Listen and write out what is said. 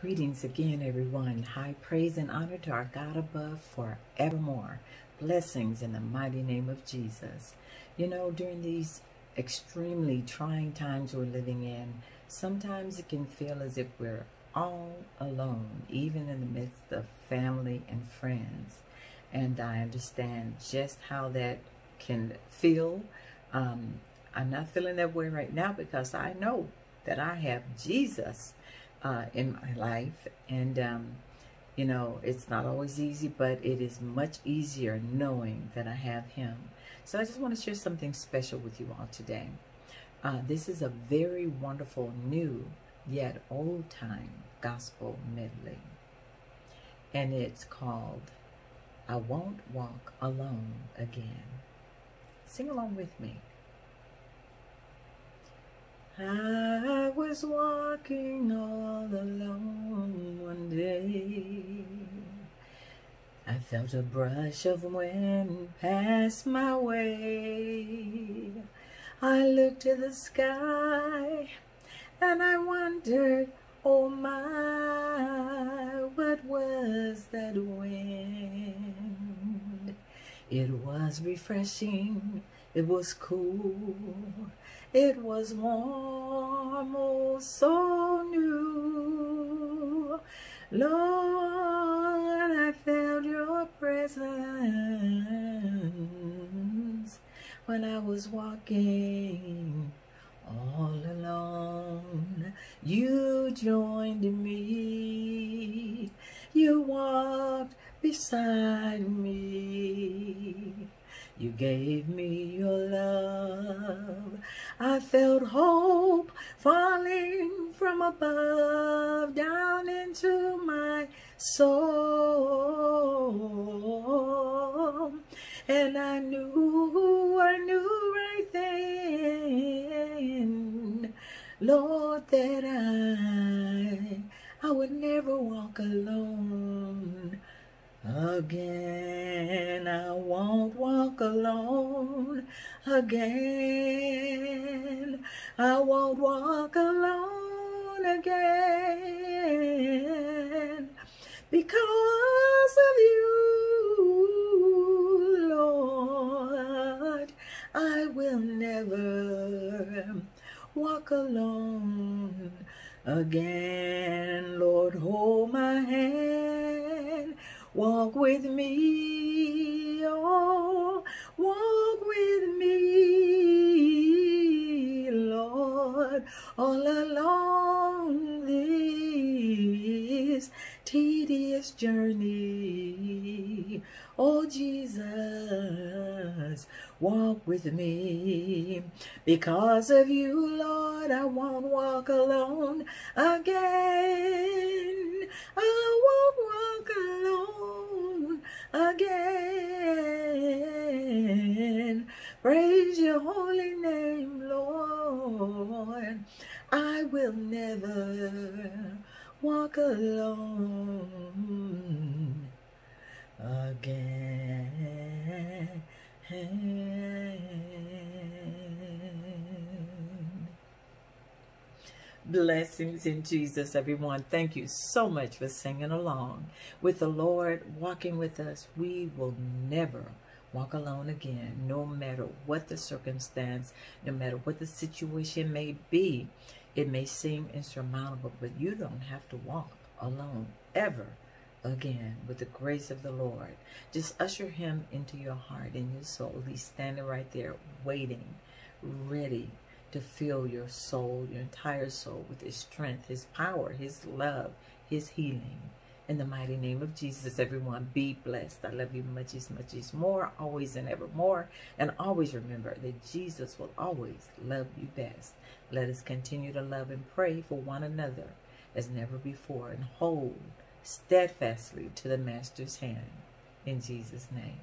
Greetings again, everyone. High praise and honor to our God above forevermore. Blessings in the mighty name of Jesus. You know, during these extremely trying times we're living in, sometimes it can feel as if we're all alone, even in the midst of family and friends. And I understand just how that can feel. Um, I'm not feeling that way right now because I know that I have Jesus uh, in my life. And, um, you know, it's not always easy, but it is much easier knowing that I have him. So I just want to share something special with you all today. Uh, this is a very wonderful new yet old time gospel medley. And it's called I Won't Walk Alone Again. Sing along with me. I was walking all alone one day. I felt a brush of wind pass my way. I looked to the sky and I wondered, oh my, what was that wind? It was refreshing, it was cool, it was warm, oh, so new. Lord, I felt your presence when I was walking all alone. You joined me. You walked beside me. You gave me your love. I felt hope falling from above down into my soul. And I knew, I knew right then, Lord, that I, I would never walk alone again. I won't walk alone again. I won't walk alone again because of you, Lord. I will never walk alone again. Lord, hold my Walk with me, oh, walk with me, Lord, all along this tedious journey. Oh, Jesus, walk with me. Because of you, Lord, I won't walk alone again. I won't walk alone again. Praise your holy name, Lord. I will never walk alone again. Blessings in Jesus, everyone. Thank you so much for singing along. With the Lord walking with us, we will never walk alone again, no matter what the circumstance, no matter what the situation may be. It may seem insurmountable, but you don't have to walk alone ever again with the grace of the Lord. Just usher him into your heart and your soul. He's standing right there waiting, ready to fill your soul, your entire soul with his strength, his power, his love, his healing. In the mighty name of Jesus, everyone, be blessed. I love you much as much as more, always and evermore. And always remember that Jesus will always love you best. Let us continue to love and pray for one another as never before and hold steadfastly to the Master's hand. In Jesus' name.